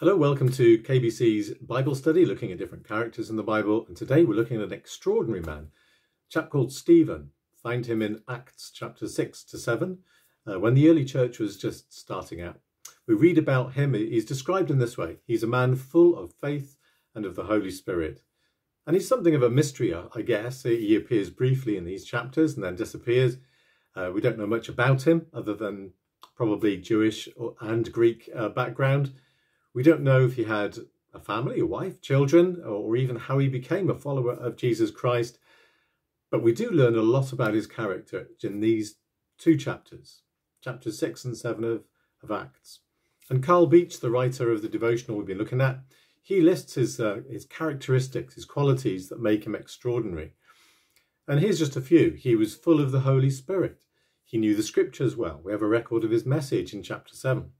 Hello, welcome to KBC's Bible study, looking at different characters in the Bible. And today we're looking at an extraordinary man, a chap called Stephen. Find him in Acts chapter 6 to 7, uh, when the early church was just starting out. We read about him, he's described in this way He's a man full of faith and of the Holy Spirit. And he's something of a mystery, I guess. He appears briefly in these chapters and then disappears. Uh, we don't know much about him other than probably Jewish and Greek uh, background. We don't know if he had a family, a wife, children, or even how he became a follower of Jesus Christ. But we do learn a lot about his character in these two chapters, chapters 6 and 7 of, of Acts. And Carl Beech, the writer of the devotional we've been looking at, he lists his, uh, his characteristics, his qualities that make him extraordinary. And here's just a few. He was full of the Holy Spirit. He knew the scriptures well. We have a record of his message in chapter 7.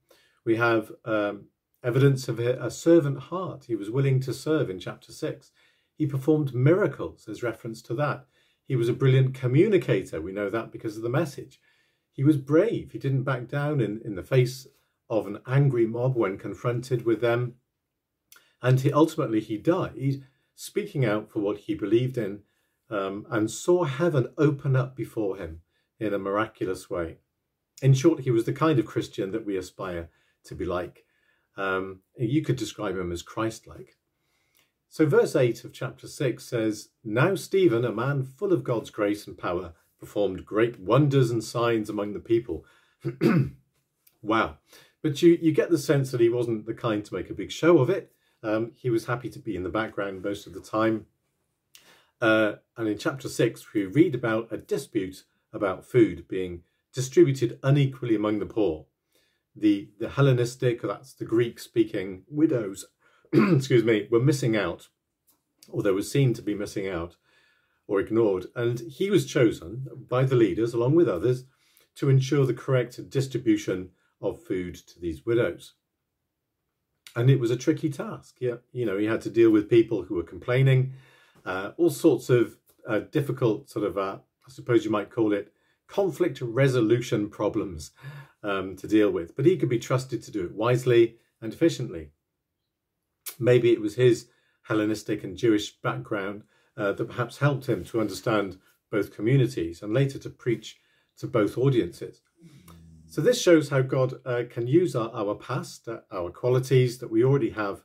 We have um, evidence of a servant heart. He was willing to serve in chapter 6. He performed miracles as reference to that. He was a brilliant communicator. We know that because of the message. He was brave. He didn't back down in, in the face of an angry mob when confronted with them. And he, ultimately, he died speaking out for what he believed in um, and saw heaven open up before him in a miraculous way. In short, he was the kind of Christian that we aspire to be like. Um, you could describe him as Christ like. So, verse 8 of chapter 6 says, Now Stephen, a man full of God's grace and power, performed great wonders and signs among the people. wow. But you, you get the sense that he wasn't the kind to make a big show of it. Um, he was happy to be in the background most of the time. Uh, and in chapter 6, we read about a dispute about food being distributed unequally among the poor the, the Hellenistic, that's the Greek speaking widows, excuse me, were missing out, or they were seen to be missing out or ignored. And he was chosen by the leaders, along with others, to ensure the correct distribution of food to these widows. And it was a tricky task. Yeah, you know, he had to deal with people who were complaining, uh, all sorts of uh, difficult, sort of, uh, I suppose you might call it, conflict resolution problems um, to deal with, but he could be trusted to do it wisely and efficiently. Maybe it was his Hellenistic and Jewish background uh, that perhaps helped him to understand both communities and later to preach to both audiences. So this shows how God uh, can use our, our past, uh, our qualities that we already have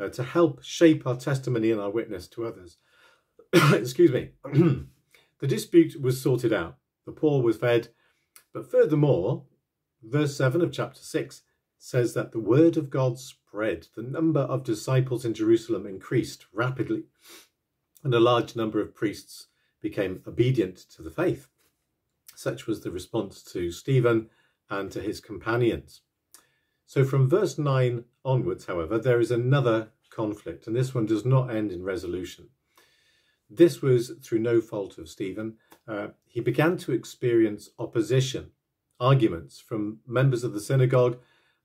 uh, to help shape our testimony and our witness to others. Excuse me. the dispute was sorted out. The poor was fed. But furthermore, Verse 7 of chapter 6 says that the word of God spread. The number of disciples in Jerusalem increased rapidly, and a large number of priests became obedient to the faith. Such was the response to Stephen and to his companions. So from verse 9 onwards, however, there is another conflict, and this one does not end in resolution. This was through no fault of Stephen. Uh, he began to experience opposition arguments from members of the synagogue.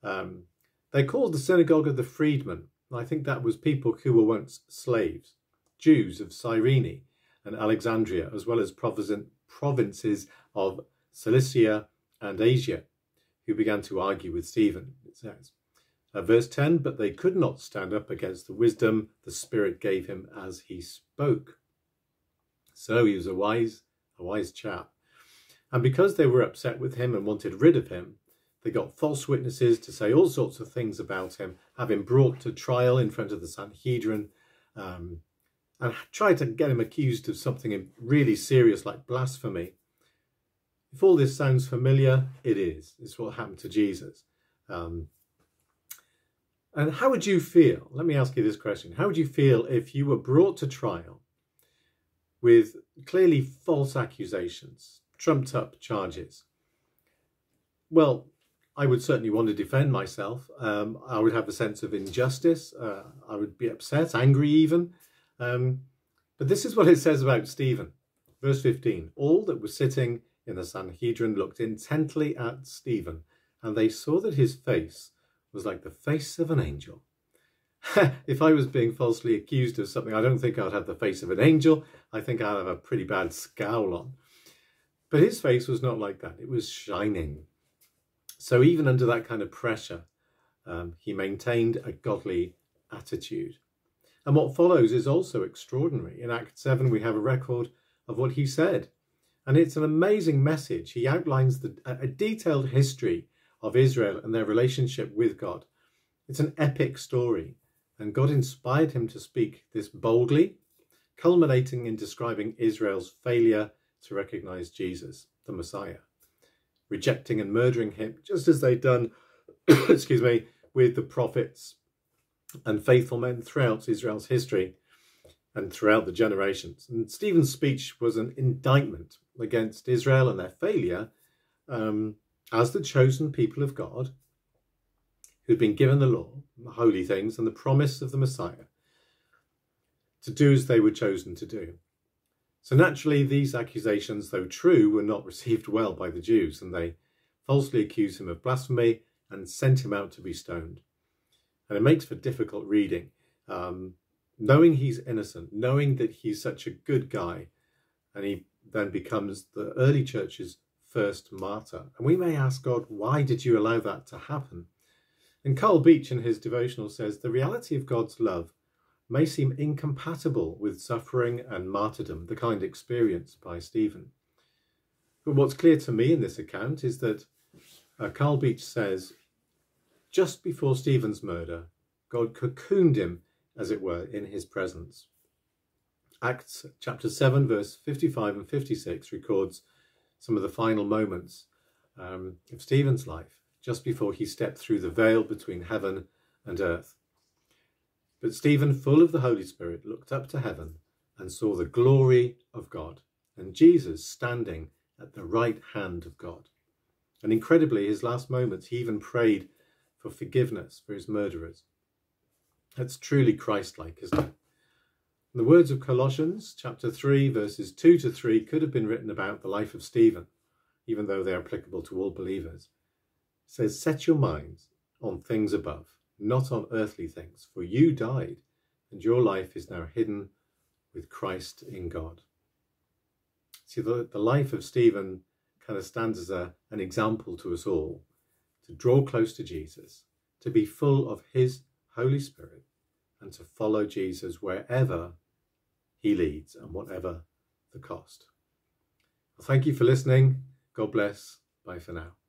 Um, they called the synagogue of the freedmen. I think that was people who were once slaves, Jews of Cyrene and Alexandria, as well as provinces of Cilicia and Asia, who began to argue with Stephen, it says. Uh, verse 10 But they could not stand up against the wisdom the Spirit gave him as he spoke. So he was a wise, a wise chap. And because they were upset with him and wanted rid of him, they got false witnesses to say all sorts of things about him, have him brought to trial in front of the Sanhedrin, um, and tried to get him accused of something really serious like blasphemy. If all this sounds familiar, it is. It's what happened to Jesus. Um, and how would you feel? Let me ask you this question. How would you feel if you were brought to trial with clearly false accusations, trumped up charges? Well, I would certainly want to defend myself. Um, I would have a sense of injustice. Uh, I would be upset, angry even. Um, but this is what it says about Stephen. Verse 15 All that were sitting in the Sanhedrin looked intently at Stephen, and they saw that his face was like the face of an angel. if I was being falsely accused of something, I don't think I'd have the face of an angel. I think I'd have a pretty bad scowl on. But his face was not like that, it was shining. So even under that kind of pressure, um, he maintained a godly attitude. And what follows is also extraordinary. In Act 7, we have a record of what he said. And it's an amazing message. He outlines the, a detailed history of Israel and their relationship with God. It's an epic story. And God inspired him to speak this boldly, culminating in describing Israel's failure to recognize Jesus, the Messiah, rejecting and murdering him, just as they'd done, excuse me, with the prophets and faithful men throughout Israel's history and throughout the generations. And Stephen's speech was an indictment against Israel and their failure um, as the chosen people of God who'd been given the law, the holy things, and the promise of the Messiah to do as they were chosen to do. So naturally, these accusations, though true, were not received well by the Jews, and they falsely accused him of blasphemy and sent him out to be stoned. And it makes for difficult reading. Um, knowing he's innocent, knowing that he's such a good guy, and he then becomes the early church's first martyr. And we may ask God, why did you allow that to happen? And Carl Beech in his devotional says, the reality of God's love may seem incompatible with suffering and martyrdom, the kind experienced by Stephen. But what's clear to me in this account is that uh, Carl Beech says, just before Stephen's murder, God cocooned him, as it were, in his presence. Acts chapter 7, verse 55 and 56 records some of the final moments um, of Stephen's life, just before he stepped through the veil between heaven and earth. But Stephen, full of the Holy Spirit, looked up to heaven and saw the glory of God and Jesus standing at the right hand of God. And incredibly, his last moments, he even prayed for forgiveness for his murderers. That's truly Christ-like, isn't it? the words of Colossians chapter 3, verses 2 to 3 could have been written about the life of Stephen, even though they are applicable to all believers. Says, Set your minds on things above, not on earthly things, for you died, and your life is now hidden with Christ in God. See, the, the life of Stephen kind of stands as a, an example to us all to draw close to Jesus, to be full of his Holy Spirit, and to follow Jesus wherever he leads and whatever the cost. Well, thank you for listening. God bless. Bye for now.